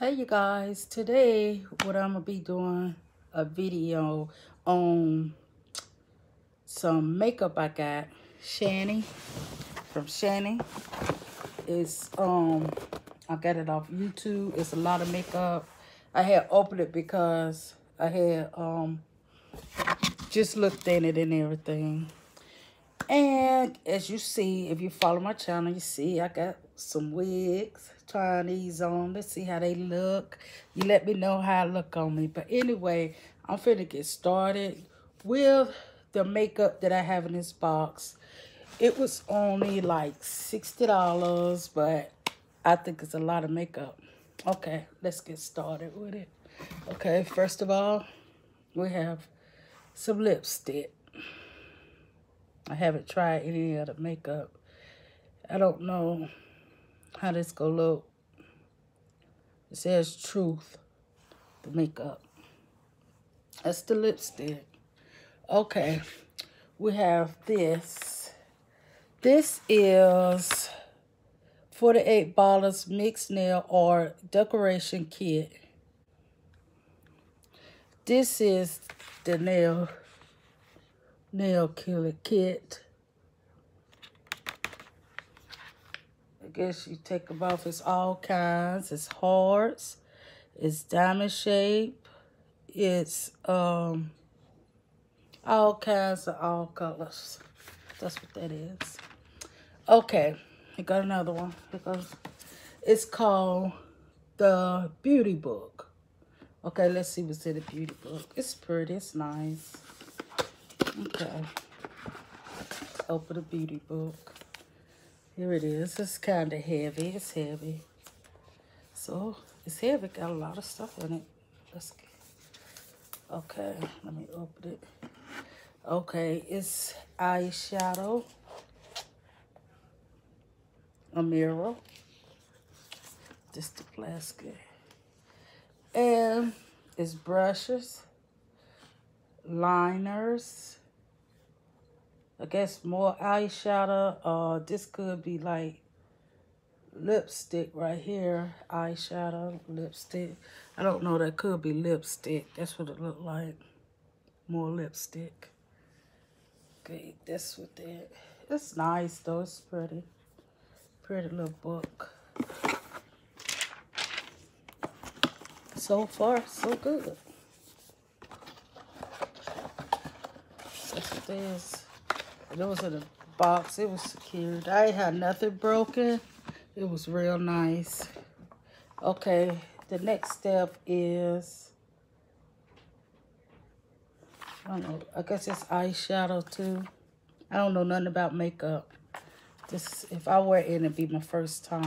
Hey you guys, today what I'm gonna be doing a video on some makeup I got. SHANY from SHANY. It's um I got it off YouTube. It's a lot of makeup. I had opened it because I had um just looked in it and everything. And as you see, if you follow my channel, you see I got some wigs. Trying these on. Let's see how they look. You let me know how it look on me. But anyway, I'm finna get started with the makeup that I have in this box. It was only like $60, but I think it's a lot of makeup. Okay, let's get started with it. Okay, first of all, we have some lipstick. I haven't tried any of the makeup. I don't know how this gonna look. It says truth, the makeup. That's the lipstick. Okay, we have this. This is $48 mixed nail or decoration kit. This is the nail nail killer kit. Guess you take them off. It's all kinds. It's hearts. It's diamond shape. It's um all kinds of all colors. That's what that is. Okay, I got another one because it's called the Beauty Book. Okay, let's see what's in the Beauty Book. It's pretty. It's nice. Okay. Open the beauty book. Here it is. It's kind of heavy. It's heavy. So, it's heavy. Got a lot of stuff in it. Let's get... Okay, let me open it. Okay, it's eyeshadow. A mirror. Just the plastic. And it's brushes liners I guess more eyeshadow. Uh, this could be like lipstick right here. Eyeshadow, lipstick. I don't know. That could be lipstick. That's what it looked like. More lipstick. Okay, that's what that. It's nice though. It's pretty. Pretty little book. So far, so good. That's what was in a box. It was secured. I had nothing broken. It was real nice. Okay, the next step is, I don't know, I guess it's eyeshadow too. I don't know nothing about makeup. This, if I wear it, it'd be my first time.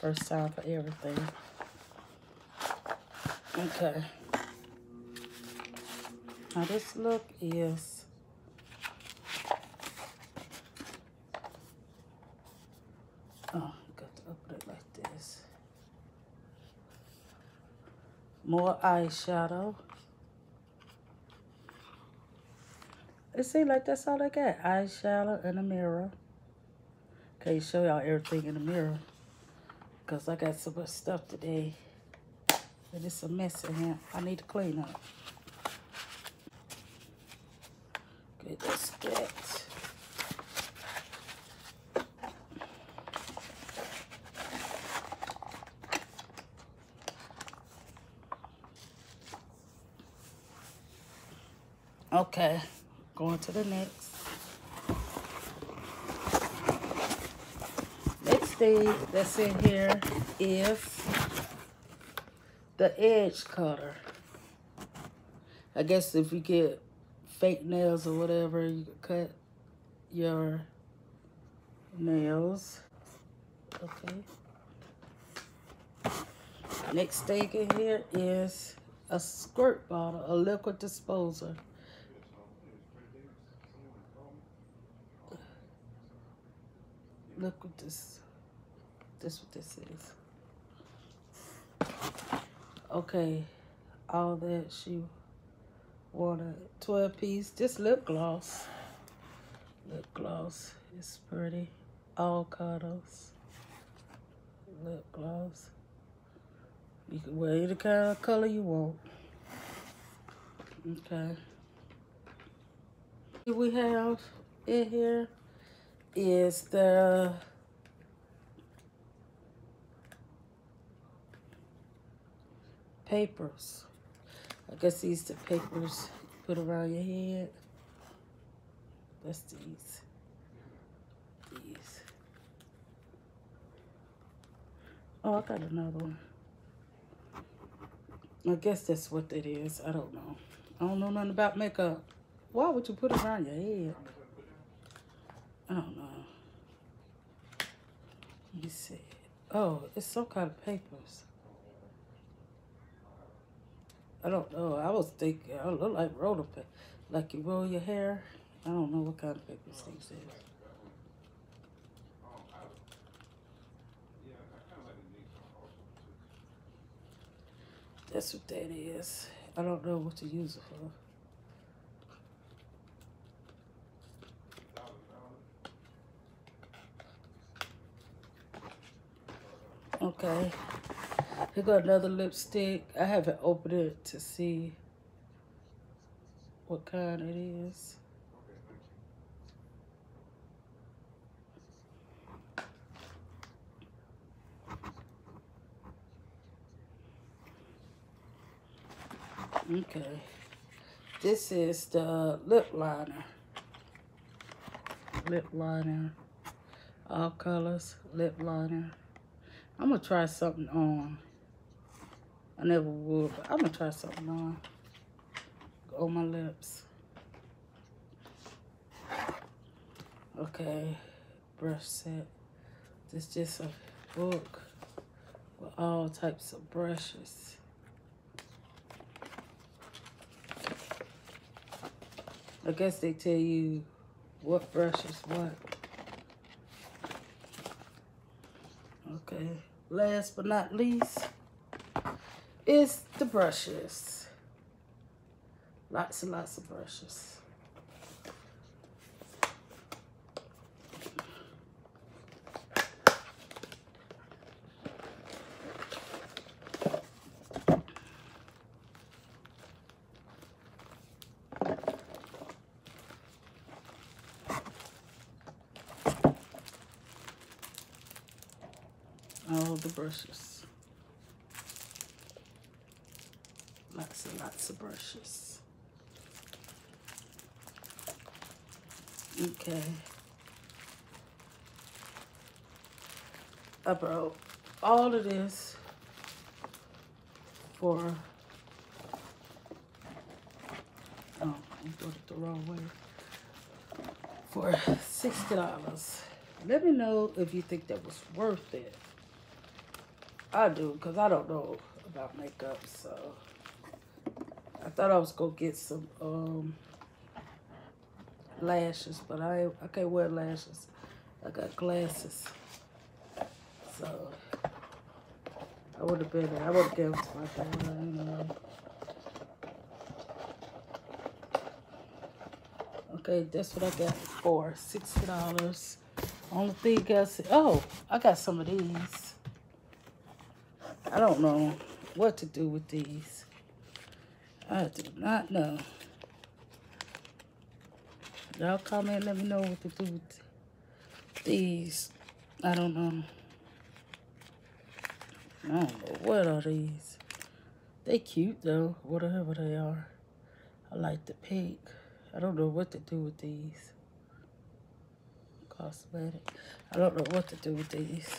First time for everything. Okay. Now this look is Oh, got to open it like this. More eyeshadow. It seems like that's all I got. Eyeshadow and a mirror. Okay, show y'all everything in the mirror. Because I got so much stuff today. And it's a mess in here. I need to clean up. Okay, that's that. Okay, going to the next. Next thing that's in here is the edge cutter. I guess if you get fake nails or whatever, you cut your nails. Okay. Next thing in here is a squirt bottle, a liquid disposer. Look what this this what this is. Okay all that she wanted 12 piece this lip gloss. Lip gloss is pretty. All colors lip gloss. You can wear any kind of color you want. Okay. We have in here is the papers. I guess these the papers you put around your head. That's these. These. Oh, I got another one. I guess that's what that is. I don't know. I don't know nothing about makeup. Why would you put it around your head? I don't know. See. Oh, it's some kind of papers. I don't know. I was thinking, I look like roller paper. Like you roll your hair. I don't know what kind of papers these is. That's what that is. I don't know what to use it for. Okay. Here got another lipstick. I haven't opened it to see what kind it is. Okay. This is the lip liner. Lip liner. All colors lip liner. I'm going to try something on. I never would, but I'm going to try something on. On my lips. Okay. Brush set. This is just a book with all types of brushes. I guess they tell you what brush is what. Okay, last but not least is the brushes. Lots and lots of brushes. All the brushes. Lots and lots of brushes. Okay. I brought all of this for, oh, I did it the wrong way, for $60. Let me know if you think that was worth it. I do, because I don't know about makeup, so I thought I was going to get some um, lashes, but I, I can't wear lashes. I got glasses. So I would have been, I would have given to my daughter, you know. Okay, that's what I got for $60. Only thing I see, oh, I got some of these. I don't know what to do with these. I do not know. Y'all comment, let me know what to do with these. I don't know. I don't know. What are these? They cute, though. Whatever they are. I like the pink. I don't know what to do with these. Cosmetic. I don't know what to do with these.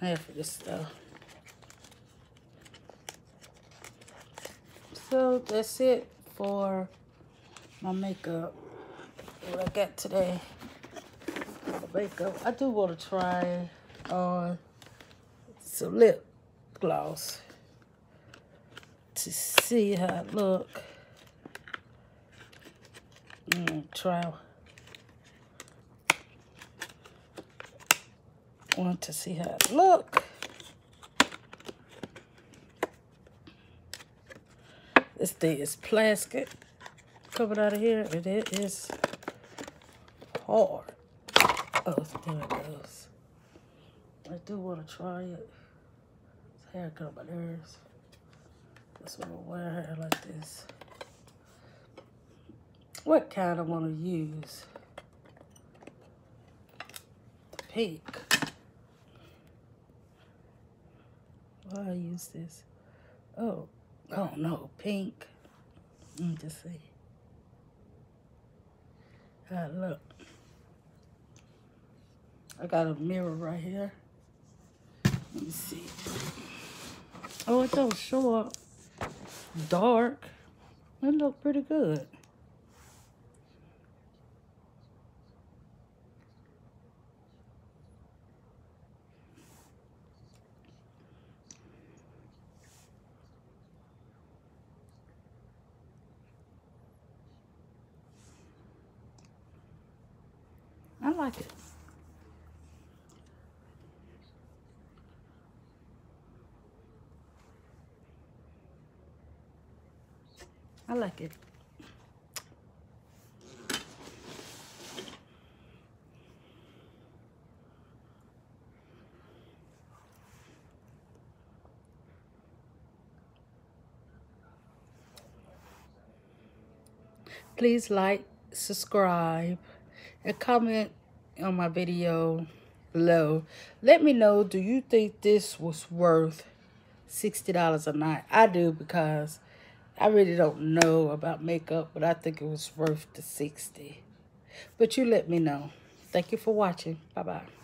Half of this stuff. So that's it for my makeup. What I got today. Makeup. I do want to try on some lip gloss to see how it look. Mm, try want to see how it look. This thing is plastic coming out of here, and it is hard. Oh, there it goes. I do want to try it. hair cut my nerves. That's what I wear hair like this. What kind I want to use? The pink. Why I use this? Oh, oh no, pink. Let me just see. It look. I got a mirror right here. Let me see. Oh, it don't show up dark. It look pretty good. I like it. Please like, subscribe, and comment on my video below. Let me know, do you think this was worth $60 a night? I do because I really don't know about makeup, but I think it was worth the 60 But you let me know. Thank you for watching. Bye-bye.